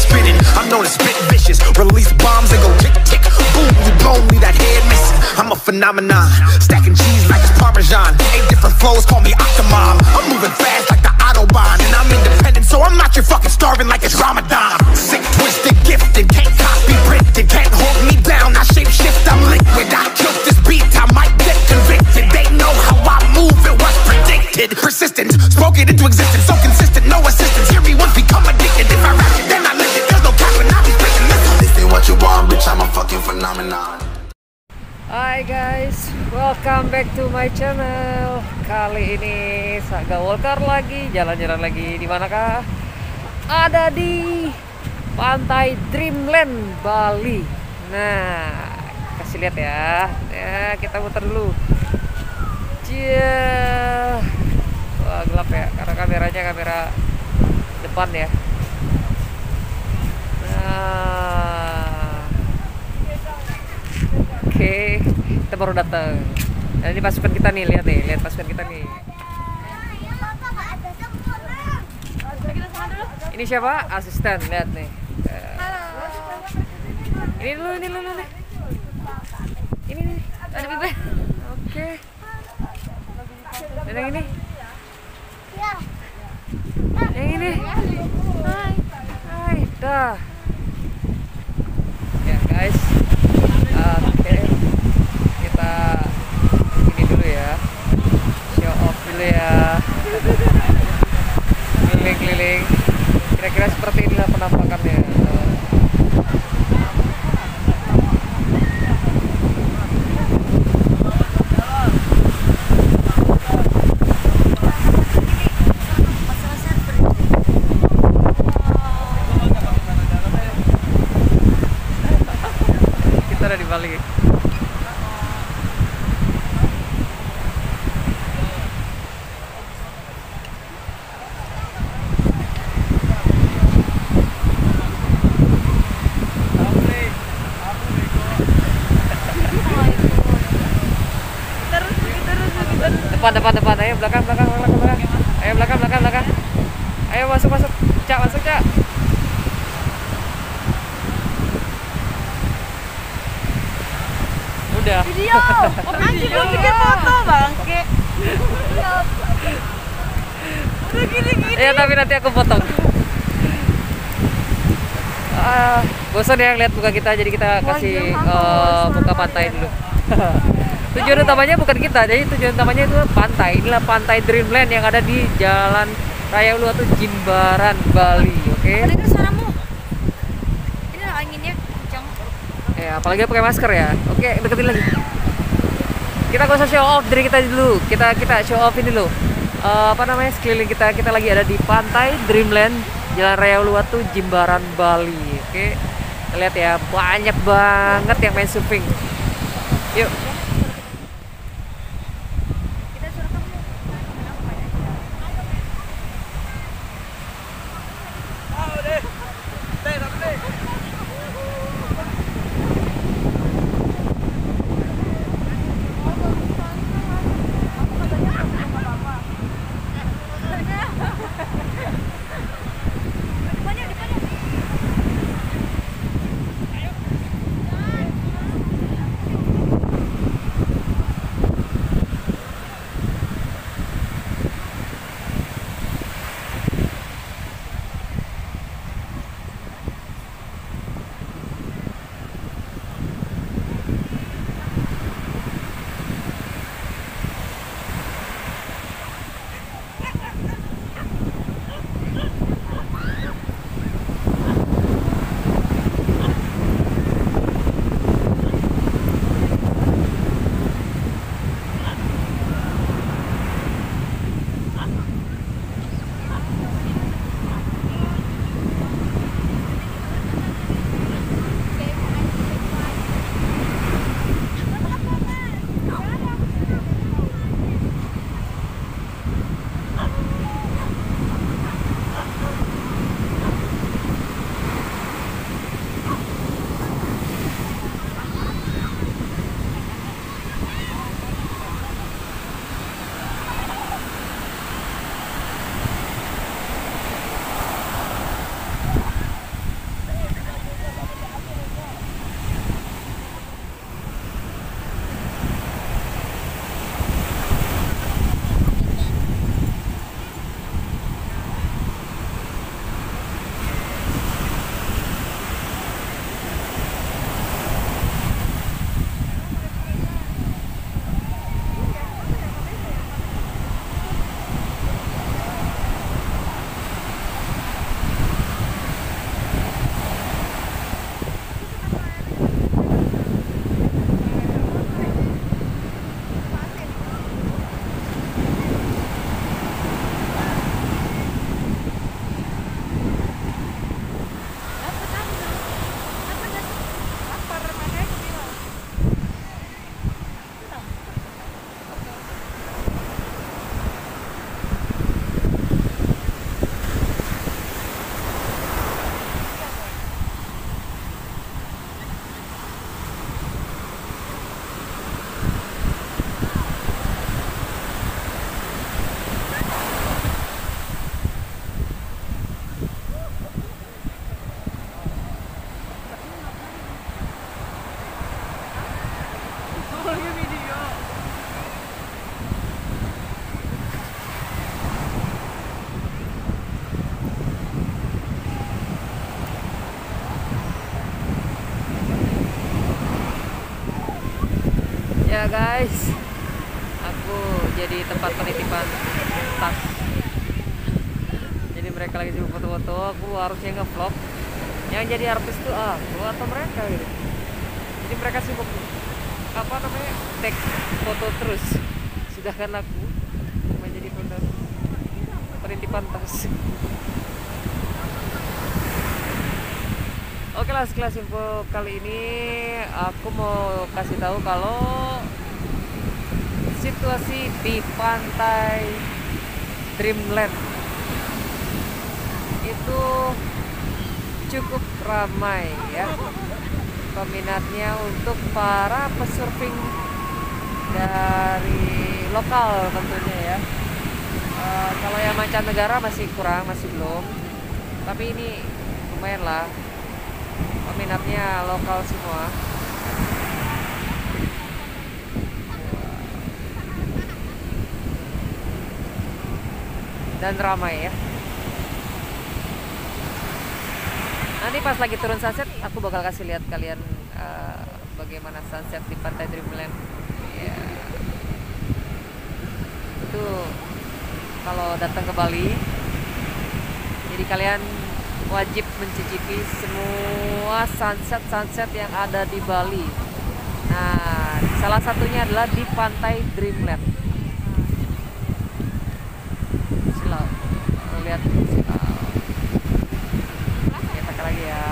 spinning. I'm known as spit vicious. Release bombs and go tick tick. Boom, you blow me that head missing. I'm a phenomenon. Stacking cheese like it's parmesan. Eight different flows, call me Octomom. I'm moving fast like the Autobahn. And I'm independent, so I'm not your fucking starving like it's Ramadan. Back to my channel. Kali ini Saga Walker lagi, jalan-jalan lagi di manakah? Ada di Pantai Dreamland Bali. Nah, kasih lihat ya. Ya, kita muter dulu. Cia. Wah, gelap ya karena kameranya kamera depan ya. Nah, Oke, kita baru datang. Nah, ini pasukan kita nih, lihat nih, lihat pasukan kita nih. Ini siapa? Asisten, lihat nih. Eh, Ini dulu, ini dulu nih. Ini nih. Ada Bibi. Oke. Dan yang ini? Yang ini? Hai. Hai, dah. Ya, guys. Oke, kita ini dulu ya, show off dulu ya, keliling-keliling. Kira-kira seperti inilah penampakannya. Kita ada di Bali. depan depan depan ayo belakang belakang belakang belakang. Ayo belakang belakang belakang. Ayo masuk masuk. Cak masuk cak udah Video. Anjir belum bikin foto bangke. Udah gini-gini. ya tapi nanti aku potong ah bosan ya lihat muka kita jadi kita kasih eh, muka pantai dulu tujuan utamanya bukan kita jadi tujuan utamanya itu pantai inilah pantai Dreamland yang ada di Jalan Raya Uluwatu Jimbaran Bali oke Ada ya. Apalagi pakai masker ya. Oke deketin lagi. Kita gak usah show off diri kita dulu. Kita kita show off ini dulu Eh, apa namanya? Sekeliling kita. Kita lagi ada di pantai Dreamland Jalan Raya Uluwatu Jimbaran Bali. Oke? Kita lihat ya banyak banget yang main surfing. Yuk guys, aku jadi tempat penitipan tas. Jadi mereka lagi sibuk foto-foto, aku harusnya ngevlog. Yang jadi artis tuh aku atau mereka gitu. Jadi mereka sibuk apa namanya take foto terus. Sedangkan aku menjadi benar penitipan tas. Oke lah sekelas info kali ini aku mau kasih tahu kalau situasi di pantai Dreamland. Itu cukup ramai ya peminatnya untuk para pesurfing dari lokal tentunya ya. Eh, kalau yang mancanegara masih kurang masih belum. Tapi ini lumayan lah peminatnya lokal semua dan ramai ya nanti pas lagi turun sunset aku bakal kasih lihat kalian uh, bagaimana sunset di pantai Dreamland ya itu kalau datang ke Bali jadi kalian wajib mencicipi semua sunset-sunset yang ada di Bali. Nah, salah satunya adalah di pantai Dreamland. Lihat ya.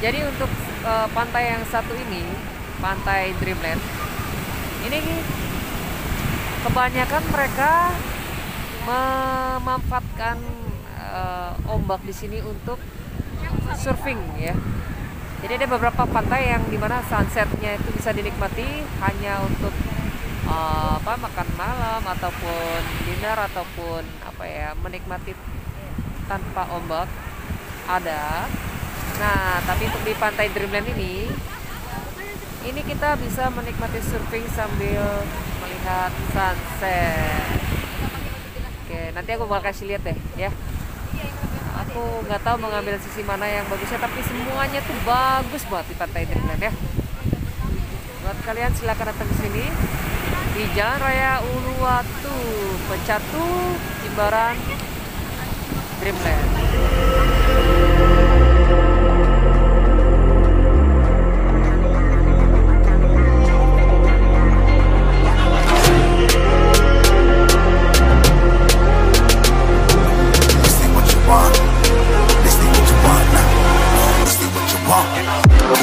Jadi untuk uh, pantai yang satu ini, pantai Dreamland, ini kebanyakan mereka memanfaatkan uh, ombak di sini untuk surfing ya. Jadi ada beberapa pantai yang di mana sunsetnya itu bisa dinikmati hanya untuk uh, apa makan malam ataupun dinner ataupun apa ya menikmati tanpa ombak ada. Nah tapi untuk di pantai Dreamland ini ini kita bisa menikmati surfing sambil melihat sunset. Oke, nanti aku bakal kasih lihat deh, ya. Aku nggak tahu mengambil sisi mana yang bagusnya, tapi semuanya tuh bagus buat di pantai Dreamland ya. Buat kalian silakan datang ke sini di Jalan Raya Uluwatu, Pencatu, Jimbaran, Dreamland.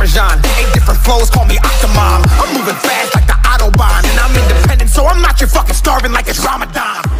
Parmesan. Eight different flows, call me Octomom. I'm moving fast like the Autobahn. And I'm independent, so I'm not your fucking starving like it's Ramadan.